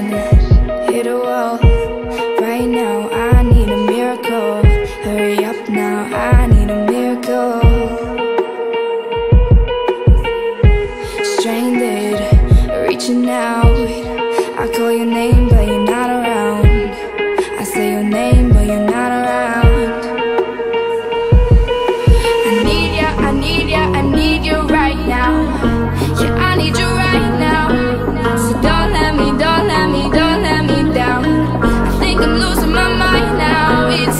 line Hit a wall. Right now I need a miracle. Hurry up now I need a miracle. Stranded Reaching out. I call your name but you're not around.